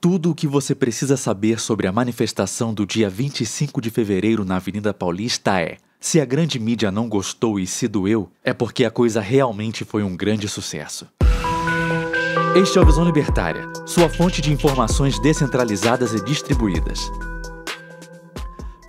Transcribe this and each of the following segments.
Tudo o que você precisa saber sobre a manifestação do dia 25 de fevereiro na Avenida Paulista é: se a grande mídia não gostou e se doeu, é porque a coisa realmente foi um grande sucesso. Este é o Visão Libertária, sua fonte de informações descentralizadas e distribuídas.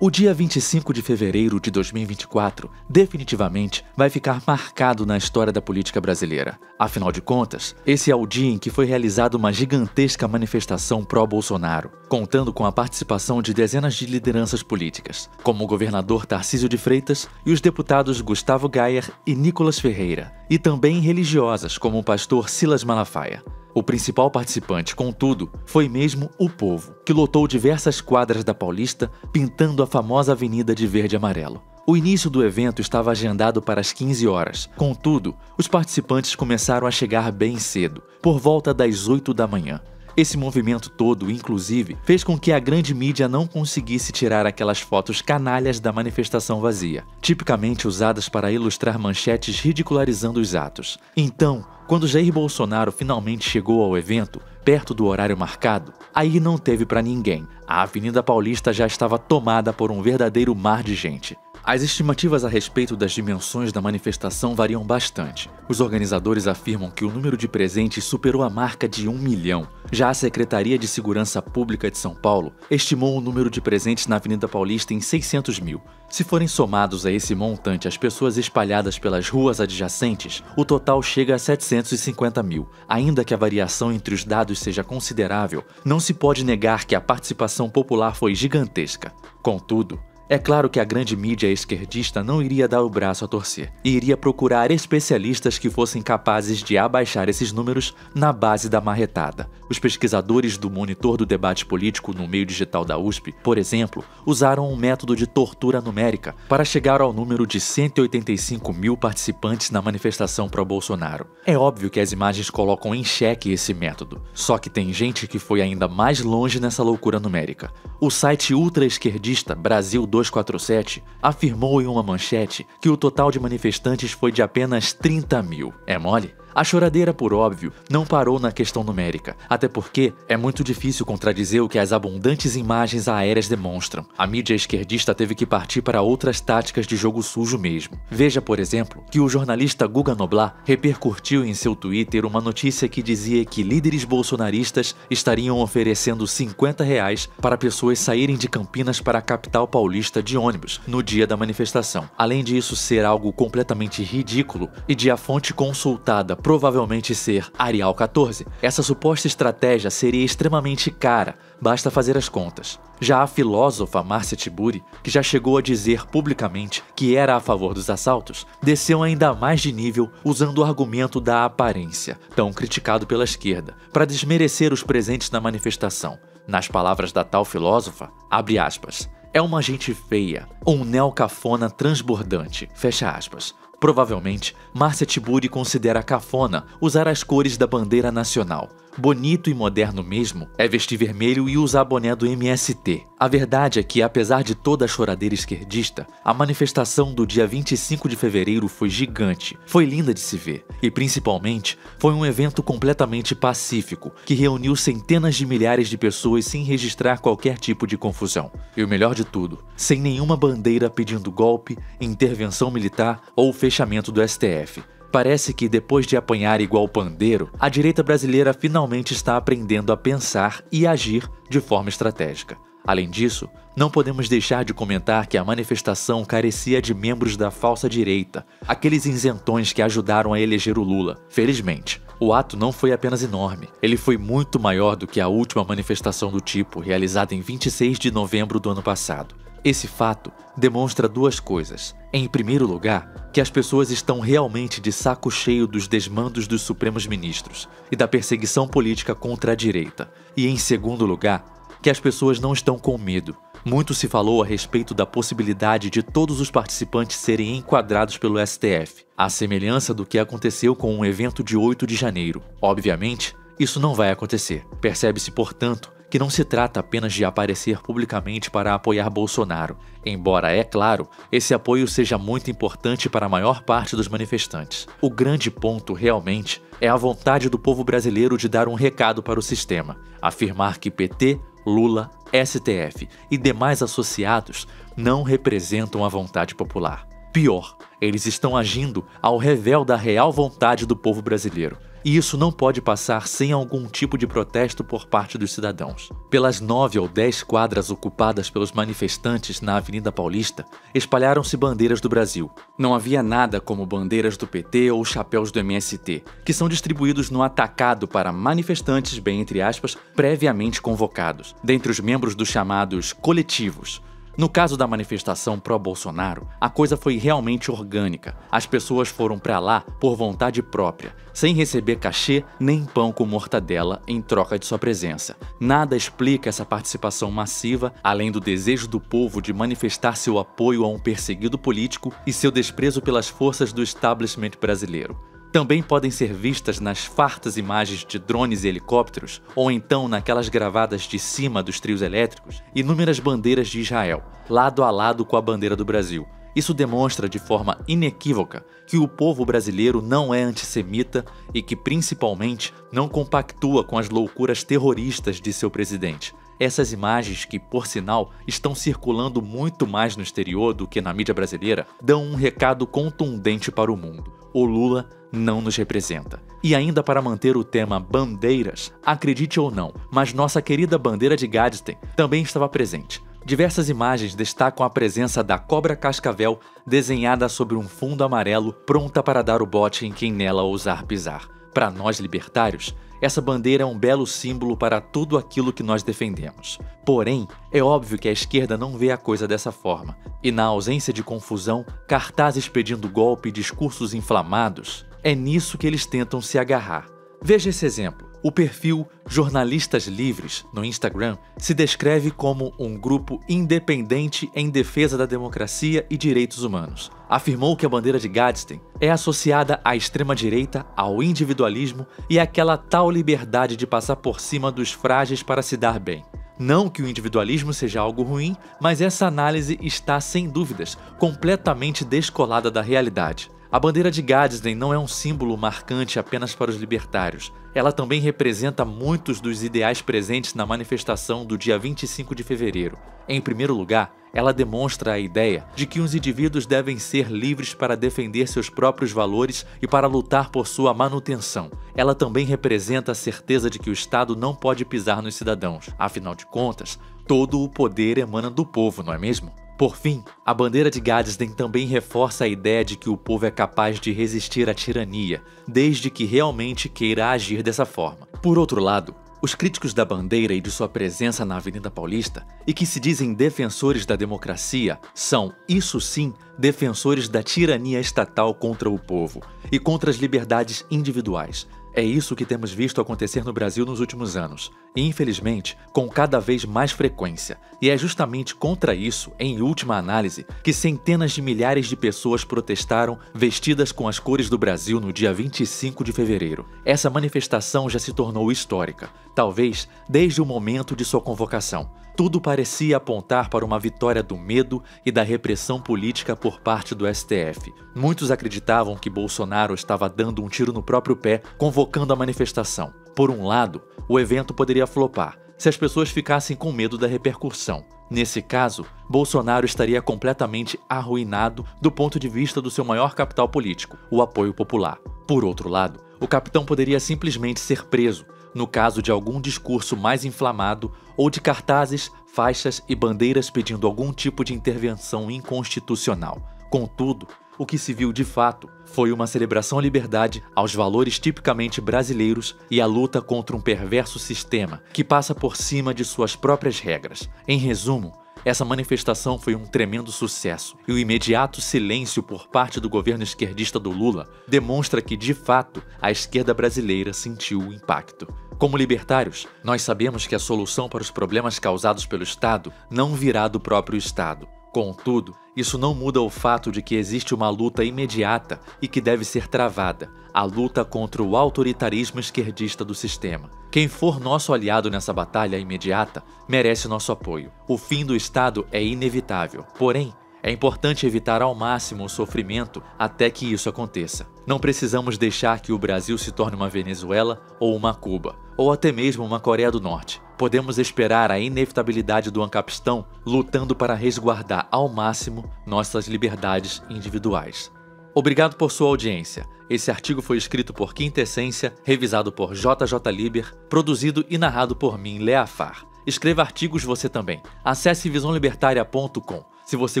O dia 25 de fevereiro de 2024 definitivamente vai ficar marcado na história da política brasileira. Afinal de contas, esse é o dia em que foi realizada uma gigantesca manifestação pró-Bolsonaro, contando com a participação de dezenas de lideranças políticas, como o governador Tarcísio de Freitas e os deputados Gustavo Gayer e Nicolas Ferreira, e também religiosas, como o pastor Silas Malafaia. O principal participante, contudo, foi mesmo o povo, que lotou diversas quadras da Paulista, pintando a famosa Avenida de Verde e Amarelo. O início do evento estava agendado para as 15 horas. Contudo, os participantes começaram a chegar bem cedo, por volta das 8 da manhã. Esse movimento todo, inclusive, fez com que a grande mídia não conseguisse tirar aquelas fotos canalhas da manifestação vazia, tipicamente usadas para ilustrar manchetes ridicularizando os atos. Então, quando Jair Bolsonaro finalmente chegou ao evento, perto do horário marcado, aí não teve para ninguém. A Avenida Paulista já estava tomada por um verdadeiro mar de gente. As estimativas a respeito das dimensões da manifestação variam bastante. Os organizadores afirmam que o número de presentes superou a marca de um milhão. Já a Secretaria de Segurança Pública de São Paulo estimou o número de presentes na Avenida Paulista em 600 mil. Se forem somados a esse montante as pessoas espalhadas pelas ruas adjacentes, o total chega a 750 mil. Ainda que a variação entre os dados seja considerável, não se pode negar que a participação popular foi gigantesca. Contudo, é claro que a grande mídia esquerdista não iria dar o braço a torcer e iria procurar especialistas que fossem capazes de abaixar esses números na base da marretada. Os pesquisadores do Monitor do Debate Político no meio digital da USP, por exemplo, usaram um método de tortura numérica para chegar ao número de 185 mil participantes na manifestação pró-Bolsonaro. É óbvio que as imagens colocam em xeque esse método, só que tem gente que foi ainda mais longe nessa loucura numérica. O site ultra-esquerdista Brasil 2 247 afirmou em uma manchete que o total de manifestantes foi de apenas 30 mil. É mole? A choradeira, por óbvio, não parou na questão numérica, até porque é muito difícil contradizer o que as abundantes imagens aéreas demonstram. A mídia esquerdista teve que partir para outras táticas de jogo sujo mesmo. Veja, por exemplo, que o jornalista Guga Noblar repercutiu em seu Twitter uma notícia que dizia que líderes bolsonaristas estariam oferecendo 50 reais para pessoas saírem de Campinas para a capital paulista de ônibus no dia da manifestação. Além disso ser algo completamente ridículo e de a fonte consultada provavelmente ser Arial 14, essa suposta estratégia seria extremamente cara, basta fazer as contas. Já a filósofa Márcia Tiburi, que já chegou a dizer publicamente que era a favor dos assaltos, desceu ainda mais de nível usando o argumento da aparência, tão criticado pela esquerda, para desmerecer os presentes na manifestação. Nas palavras da tal filósofa, abre aspas, é uma gente feia, um neocafona transbordante, fecha aspas. Provavelmente, Márcia Tiburi considera cafona usar as cores da bandeira nacional, bonito e moderno mesmo é vestir vermelho e usar boné do MST. A verdade é que, apesar de toda a choradeira esquerdista, a manifestação do dia 25 de fevereiro foi gigante, foi linda de se ver e, principalmente, foi um evento completamente pacífico que reuniu centenas de milhares de pessoas sem registrar qualquer tipo de confusão. E o melhor de tudo, sem nenhuma bandeira pedindo golpe, intervenção militar ou fechamento do STF. Parece que depois de apanhar igual pandeiro, a direita brasileira finalmente está aprendendo a pensar e agir de forma estratégica. Além disso, não podemos deixar de comentar que a manifestação carecia de membros da falsa direita, aqueles isentões que ajudaram a eleger o Lula. Felizmente, o ato não foi apenas enorme, ele foi muito maior do que a última manifestação do tipo, realizada em 26 de novembro do ano passado. Esse fato demonstra duas coisas. Em primeiro lugar, que as pessoas estão realmente de saco cheio dos desmandos dos Supremos Ministros e da perseguição política contra a direita. E em segundo lugar, que as pessoas não estão com medo. Muito se falou a respeito da possibilidade de todos os participantes serem enquadrados pelo STF, à semelhança do que aconteceu com o um evento de 8 de janeiro. Obviamente, isso não vai acontecer. Percebe-se, portanto, que não se trata apenas de aparecer publicamente para apoiar Bolsonaro, embora, é claro, esse apoio seja muito importante para a maior parte dos manifestantes. O grande ponto, realmente, é a vontade do povo brasileiro de dar um recado para o sistema, afirmar que PT, Lula, STF e demais associados não representam a vontade popular. Pior, eles estão agindo ao revel da real vontade do povo brasileiro. E isso não pode passar sem algum tipo de protesto por parte dos cidadãos. Pelas nove ou dez quadras ocupadas pelos manifestantes na Avenida Paulista, espalharam-se bandeiras do Brasil. Não havia nada como bandeiras do PT ou chapéus do MST, que são distribuídos no atacado para manifestantes, bem entre aspas, previamente convocados, dentre os membros dos chamados coletivos, no caso da manifestação pró-Bolsonaro, a coisa foi realmente orgânica. As pessoas foram para lá por vontade própria, sem receber cachê nem pão com mortadela em troca de sua presença. Nada explica essa participação massiva, além do desejo do povo de manifestar seu apoio a um perseguido político e seu desprezo pelas forças do establishment brasileiro também podem ser vistas nas fartas imagens de drones e helicópteros, ou então naquelas gravadas de cima dos trios elétricos, inúmeras bandeiras de Israel, lado a lado com a bandeira do Brasil. Isso demonstra de forma inequívoca que o povo brasileiro não é antissemita e que, principalmente, não compactua com as loucuras terroristas de seu presidente. Essas imagens, que por sinal estão circulando muito mais no exterior do que na mídia brasileira, dão um recado contundente para o mundo. O Lula não nos representa. E ainda para manter o tema bandeiras, acredite ou não, mas nossa querida bandeira de Gadsden também estava presente. Diversas imagens destacam a presença da cobra cascavel desenhada sobre um fundo amarelo, pronta para dar o bote em quem nela ousar pisar. Para nós libertários, essa bandeira é um belo símbolo para tudo aquilo que nós defendemos. Porém, é óbvio que a esquerda não vê a coisa dessa forma, e na ausência de confusão, cartazes pedindo golpe e discursos inflamados, é nisso que eles tentam se agarrar. Veja esse exemplo. O perfil Jornalistas Livres no Instagram se descreve como um grupo independente em defesa da democracia e direitos humanos. Afirmou que a bandeira de Gadsden é associada à extrema-direita, ao individualismo e àquela tal liberdade de passar por cima dos frágeis para se dar bem. Não que o individualismo seja algo ruim, mas essa análise está, sem dúvidas, completamente descolada da realidade. A bandeira de Gadsden não é um símbolo marcante apenas para os libertários. Ela também representa muitos dos ideais presentes na manifestação do dia 25 de fevereiro. Em primeiro lugar, ela demonstra a ideia de que os indivíduos devem ser livres para defender seus próprios valores e para lutar por sua manutenção. Ela também representa a certeza de que o Estado não pode pisar nos cidadãos. Afinal de contas, todo o poder emana do povo, não é mesmo? Por fim, a bandeira de Gadsden também reforça a ideia de que o povo é capaz de resistir à tirania, desde que realmente queira agir dessa forma. Por outro lado, os críticos da bandeira e de sua presença na Avenida Paulista, e que se dizem defensores da democracia, são, isso sim, defensores da tirania estatal contra o povo e contra as liberdades individuais, é isso que temos visto acontecer no Brasil nos últimos anos, e infelizmente com cada vez mais frequência. E é justamente contra isso, em última análise, que centenas de milhares de pessoas protestaram vestidas com as cores do Brasil no dia 25 de fevereiro. Essa manifestação já se tornou histórica, talvez desde o momento de sua convocação. Tudo parecia apontar para uma vitória do medo e da repressão política por parte do STF. Muitos acreditavam que Bolsonaro estava dando um tiro no próprio pé, convocando a manifestação. Por um lado, o evento poderia flopar se as pessoas ficassem com medo da repercussão. Nesse caso, Bolsonaro estaria completamente arruinado do ponto de vista do seu maior capital político, o apoio popular. Por outro lado, o capitão poderia simplesmente ser preso, no caso de algum discurso mais inflamado ou de cartazes, faixas e bandeiras pedindo algum tipo de intervenção inconstitucional. Contudo, o que se viu de fato foi uma celebração à liberdade, aos valores tipicamente brasileiros e a luta contra um perverso sistema que passa por cima de suas próprias regras. Em resumo, essa manifestação foi um tremendo sucesso e o imediato silêncio por parte do governo esquerdista do Lula demonstra que, de fato, a esquerda brasileira sentiu o impacto. Como libertários, nós sabemos que a solução para os problemas causados pelo Estado não virá do próprio Estado. Contudo, isso não muda o fato de que existe uma luta imediata e que deve ser travada a luta contra o autoritarismo esquerdista do sistema. Quem for nosso aliado nessa batalha imediata merece nosso apoio. O fim do Estado é inevitável, porém, é importante evitar ao máximo o sofrimento até que isso aconteça. Não precisamos deixar que o Brasil se torne uma Venezuela ou uma Cuba, ou até mesmo uma Coreia do Norte. Podemos esperar a inevitabilidade do Ancapistão lutando para resguardar ao máximo nossas liberdades individuais. Obrigado por sua audiência. Esse artigo foi escrito por Quintessência, revisado por JJ Liber, produzido e narrado por mim, Leafar. Escreva artigos você também. Acesse visãolibertaria.com. Se você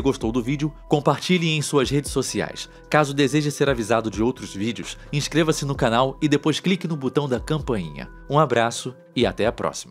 gostou do vídeo, compartilhe em suas redes sociais. Caso deseje ser avisado de outros vídeos, inscreva-se no canal e depois clique no botão da campainha. Um abraço e até a próxima.